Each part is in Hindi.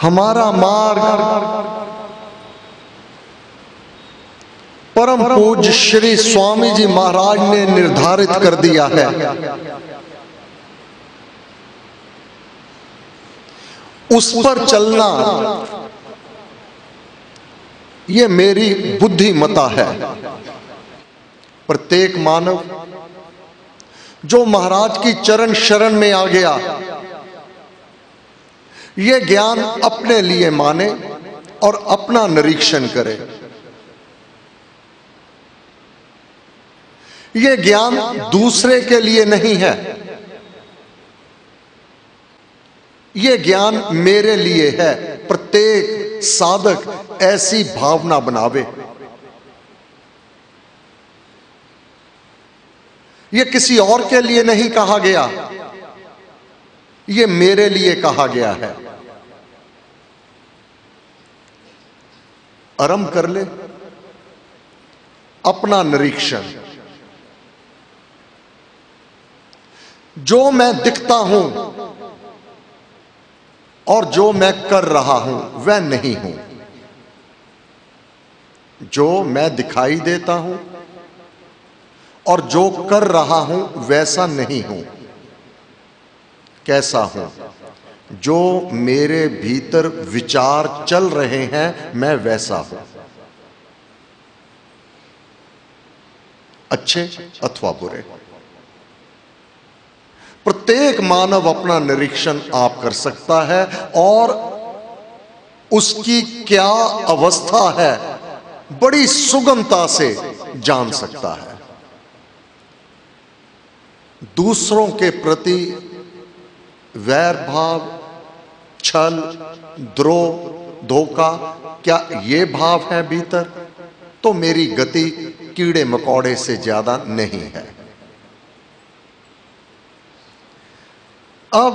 हमारा मार्ग परम पूज्य श्री स्वामी जी महाराज ने निर्धारित कर दिया है। उस पर चलना ये मेरी बुद्धिमता है। प्रत्येक मानव जो महाराज की चरण शरण में आ गया ये ज्ञान अपने लिए माने और अपना निरीक्षण करे। ये ज्ञान दूसरे के लिए नहीं है। ये ज्ञान मेरे लिए है। प्रत्येक साधक ऐसी भावना बनावे। ये किसी और के लिए नहीं कहा गया। ये मेरे लिए कहा गया है। आरंभ कर ले। अपना निरीक्षण। जो मैं दिखता हूँ और जो मैं कर रहा हूँ, वह नहीं हूँ। जो मैं दिखाई देता हूँ और जो कर रहा हूँ, वैसा नहीं हूँ। कैसा हूँ? जो मेरे भीतर विचार चल रहे हैं, मैं वैसा हूँ। अच्छे अथवा बुरे। प्रत्येक मानव अपना निरीक्षण आप कर सकता है और उसकी क्या अवस्था है, बड़ी सुगमता से जान सकता है। दूसरों के प्रति वैर भाव छल द्रोह धोखा, क्या ये भाव है भीतर? तो मेरी गति कीड़े मकोड़े से ज़्यादा नहीं है। अब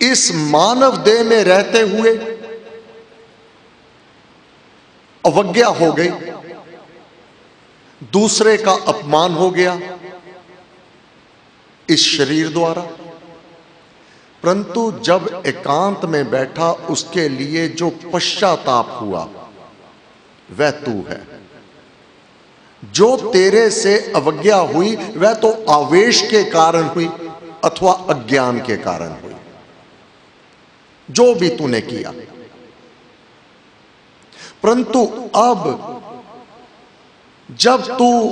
इस मानव देह में रहते हुए अवज्ञा हो गई। दूसरे का अपमान हो गया। इस शरीर द्वारा परंतु जब एकांत में बैठा उसके लिए जो पश्चाताप हुआ, वह तू है। जो तेरे से अवज्ञा हुई, वह तो आवेश के कारण हुई अथवा अज्ञान के कारण हुई। जो भी तूने किया। परंतु अब जब तू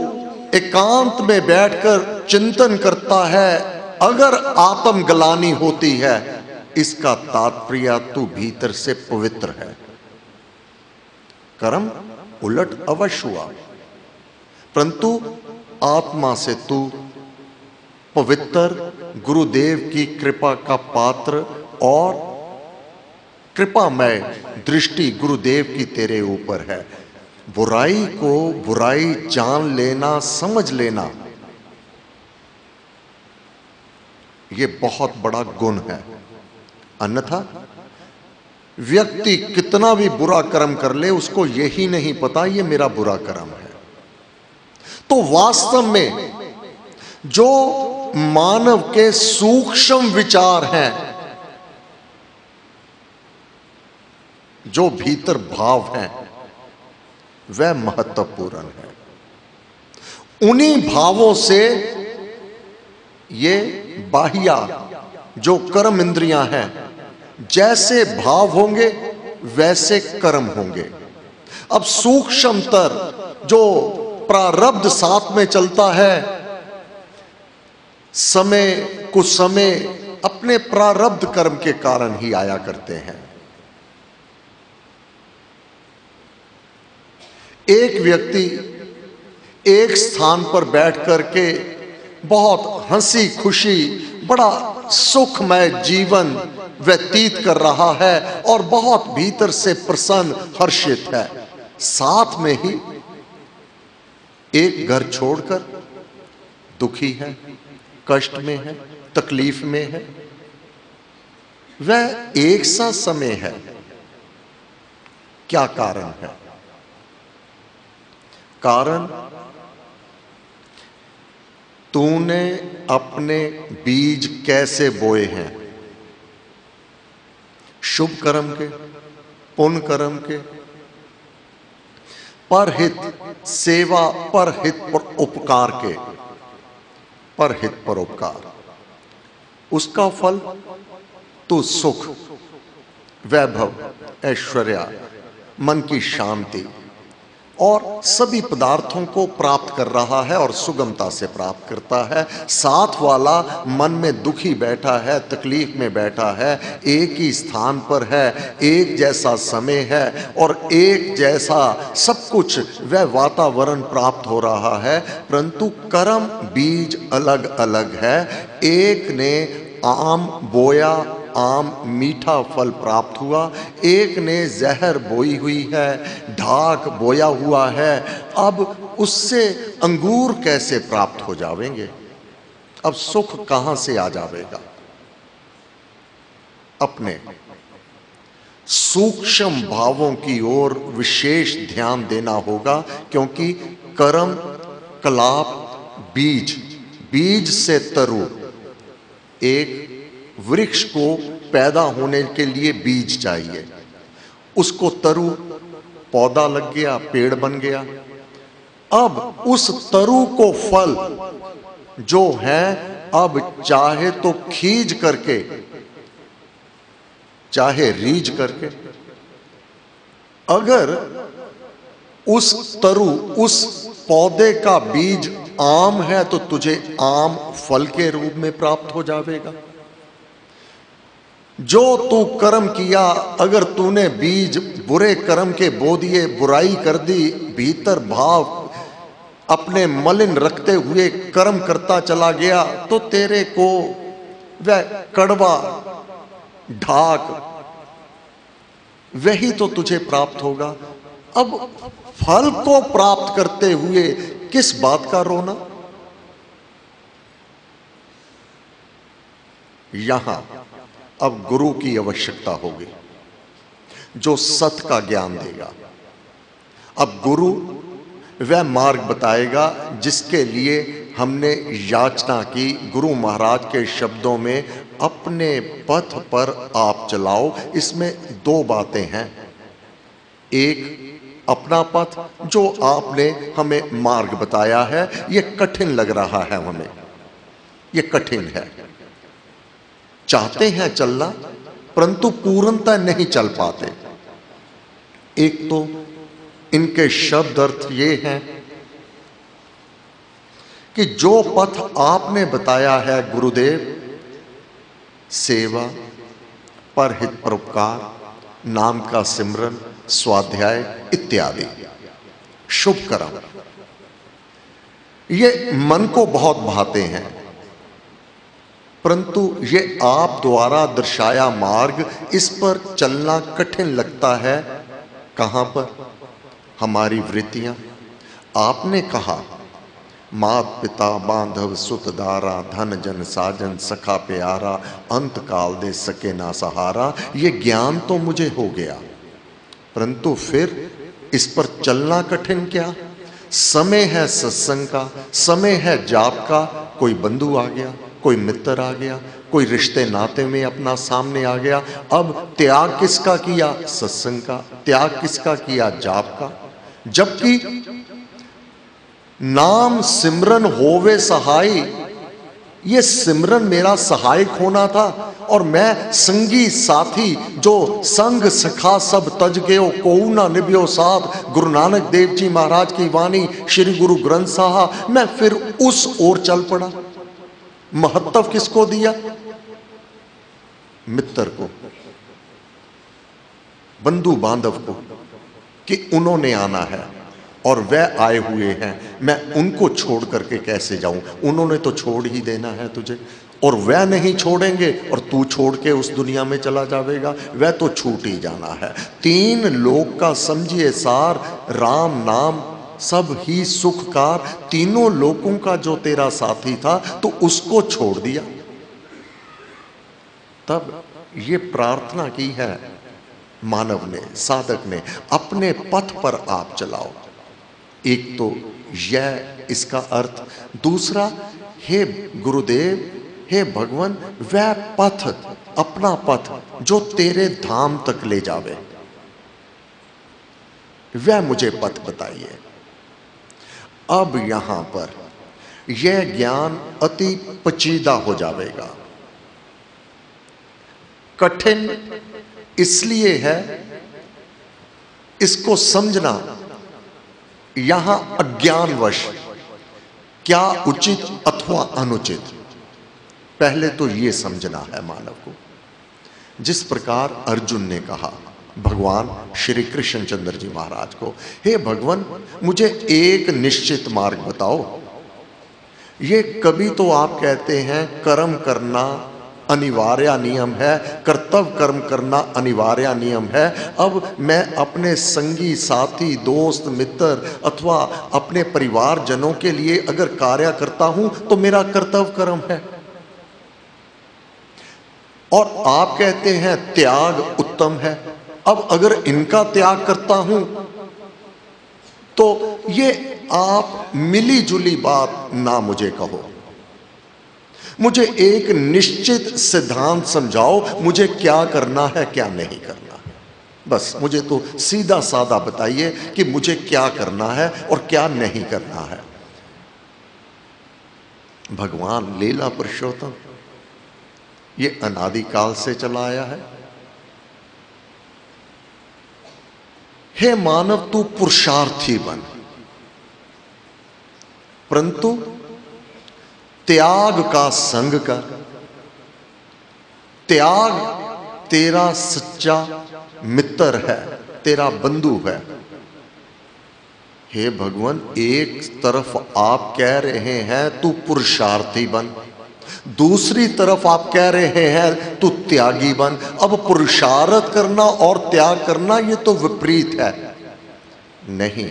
एकांत में बैठकर चिंतन करता है अगर आत्म गलानी होती है, इसका तात्पर्य तू भीतर से पवित्र है। कर्म उलट अवश्य हुआ। परंतु आत्मा से तू पवित्र गुरुदेव की कृपा का पात्र और कृपा कृपामय दृष्टि गुरुदेव की तेरे ऊपर है। बुराई को बुराई जान लेना, समझ लेना यह बहुत बड़ा गुण है। अन्यथा, व्यक्ति कितना भी बुरा कर्म कर ले, उसको यही नहीं पता ये मेरा बुरा कर्म है। तो वास्तव में, जो मानव के सूक्ष्म विचार हैं, जो भीतर भाव हैं, वह महत्वपूर्ण है। उन्हीं भावों से ये बाहिया, जो कर्म इंद्रियाँ हैं, जैसे भाव होंगे, वैसे कर्म होंगे। अब सूक्ष्मतर जो प्रारब्ध साथ में चलता है, समय कुछ समय अपने प्रारब्ध कर्म के कारण ही आया करते हैं। एक व्यक्ति एक स्थान पर बैठ करके बहुत हँसी खुशी, बड़ा सुखमय जीवन व्यतीत कर रहा है और बहुत भीतर से प्रसन्न हर्षित है। साथ में ही एक घर छोड़कर दुखी है, कष्ट में है, तकलीफ़ में है। वह एक सा समय है। क्या कारण है? कारण तूने अपने बीज कैसे बोए हैं? शुभ कर्म के, पुण्य कर्म के। परहित सेवा परहित पर उपकार के। परहित परोपकार उसका फल तो सुख, वैभव, ऐश्वर्या, मन की शांति। और सभी पदार्थों को प्राप्त कर रहा है और सुगमता से प्राप्त करता है। साथ वाला मन में दुखी बैठा है, तकलीफ़ में बैठा है, एक ही स्थान पर है, एक जैसा समय है और एक जैसा सब कुछ वह वातावरण प्राप्त हो रहा है, परंतु कर्म बीज अलग अलग है। एक ने आम, बोया आम मीठा फल प्राप्त हुआ। एक ने जहर बोई हुई है, ढाक बोया हुआ है। अब उससे अंगूर कैसे प्राप्त हो जावेंगे? अब सुख कहाँ से आ जाएगा अपने सूक्ष्म भावों की ओर विशेष ध्यान देना होगा, क्योंकि कर्म, कलाप, बीज बीज से तरु। एक वृक्ष को पैदा होने के लिए बीज चाहिए। उसको तरु, पौधा लग गया, पेड़ बन गया। अब उस तरु को फल जो है, अब चाहे तो खींच करके, चाहे रीज करके। अगर उस तरु, उस पौधे का बीज आम है तो तुझे आम फल के रूप में प्राप्त हो जाएगा जो तू कर्म किया, अगर तूने बीज बुरे कर्म के बो दिए बुराई कर दी, भीतर भाव अपने मलिन रखते हुए कर्म करता चला गया तो तेरे को वह कड़वा ढाक, वही तो तुझे प्राप्त होगा। अब फल को प्राप्त करते हुए किस बात का रोना? यहाँ। अब गुरु की आवश्यकता होगी, जो सत का ज्ञान देगा। अब गुरु वह मार्ग बताएगा जिसके लिए हमने याचना की। गुरु महाराज के शब्दों में अपने पथ पर आप चलाओ। इसमें दो बातें हैं। एक, अपना पथ, जो आपने हमें मार्ग बताया है। यह कठिन लग रहा है हमें। यह कठिन है। चाहते हैं चलना, परंतु पूर्णता नहीं चल पाते। एक तो इनके शब्द अर्थ ये हैं कि जो पथ आपने बताया है गुरुदेव, सेवा, परहित परोपकार, नाम का सिमरन, स्वाध्याय इत्यादि। शुभ कर्म ये मन को बहुत भाते हैं। परंतु ये आप द्वारा दर्शाया मार्ग इस पर चलना कठिन लगता है। कहाँ पर? हमारी वृत्तियाँ। आपने कहा मात पिता बांधव सुत दारा धन जन साजन, सखा, प्यारा अंत काल दे सके ना सहारा, ये ज्ञान तो मुझे हो गया। परंतु फिर इस पर चलना कठिन क्या? समय है सत्संग का, समय है जाप का, कोई बंधु आ गया? कोई मित्र आ गया, कोई रिश्ते नाते में अपना सामने आ गया। अब त्याग किसका किया? सत्संग का। त्याग किसका किया? जाप का। जबकि नाम सिमरन होवे सहाय, ये सिमरन मेरा सहायक होना था और मैं संगी साथी जो संग सखा सब तज गयो को ना निभ्यो साथ। गुरु नानक देव जी महाराज की वाणी श्री गुरु ग्रंथ साहब मैं फिर उस ओर चल पड़ा। महत्व किसको दिया? मित्र को। बंधु बांधव को कि उन्होंने आना है और वह आए हुए हैं। मैं उनको छोड़ करके कैसे जाऊँ? उन्होंने तो छोड़ ही देना है तुझे। और वह नहीं छोड़ेंगे और तू छोड़ के उस दुनिया में चला जाएगा वह तो छूट ही जाना है। तीन लोग का समझिए सार, राम नाम सब ही सुखकार तीनों लोगों का जो तेरा साथी था तो उसको छोड़ दिया। तब ये प्रार्थना की है, मानव ने, साधक ने, अपने पथ पर आप चलाओ। एक तो यह इसका अर्थ, दूसरा, हे गुरुदेव, हे भगवान, वह पथ, अपना पथ, जो तेरे धाम तक ले जावे। वह मुझे पथ बताइए। अब यहाँ पर यह ज्ञान अति पचीदा हो जाएगा। कठिन इसलिए है, इसको समझना यहाँ अज्ञानवश क्या उचित अथवा अनुचित। पहले तो यह समझना है मानव को। जिस प्रकार अर्जुन ने कहा भगवान श्री कृष्ण चंद्र जी महाराज को, हे भगवान, मुझे एक निश्चित मार्ग बताओ। ये कभी तो आप कहते हैं, कर्म करना अनिवार्य नियम है, कर्तव्य कर्म करना अनिवार्य नियम है। अब मैं अपने संगी, साथी, दोस्त, मित्र अथवा अपने परिवार जनों के लिए अगर कार्य करता हूँ तो मेरा कर्तव्य कर्म है। और आप कहते हैं, त्याग उत्तम है। अब अगर इनका त्याग करता हूँ तो ये आप मिली जुली बात ना मुझे कहो। मुझे एक निश्चित सिद्धांत समझाओ, मुझे क्या करना है, क्या नहीं करना है। बस, मुझे तो सीधा साधा बताइए कि मुझे क्या करना है और क्या नहीं करना है। भगवान लीला पुरुषोत्तम, ये अनादिकाल से चला आया है। हे मानव, तू पुरुषार्थी बन। परंतु त्याग का संग कर। त्याग तेरा सच्चा मित्र है, तेरा बंधु है। हे भगवान, एक तरफ़ आप कह रहे हैं, तू पुरुषार्थी बन। दूसरी तरफ़ आप कह रहे हैं, तू त्यागी बन। अब पुरुषार्थ करना और त्याग करना, ये तो विपरीत है। नहीं,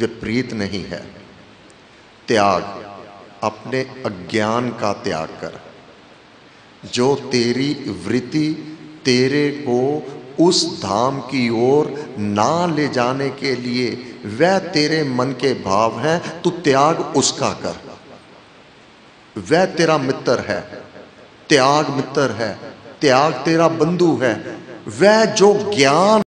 विपरीत नहीं है। त्याग, अपने अज्ञान का त्याग कर। जो तेरी वृत्ति तेरे को उस धाम की ओर ना ले जाने के लिए, वह तेरे मन के भाव हैं, तू त्याग उसका कर। वह तेरा मित्र है। त्याग मित्र है। त्याग तेरा बंधु है। वह जो ज्ञान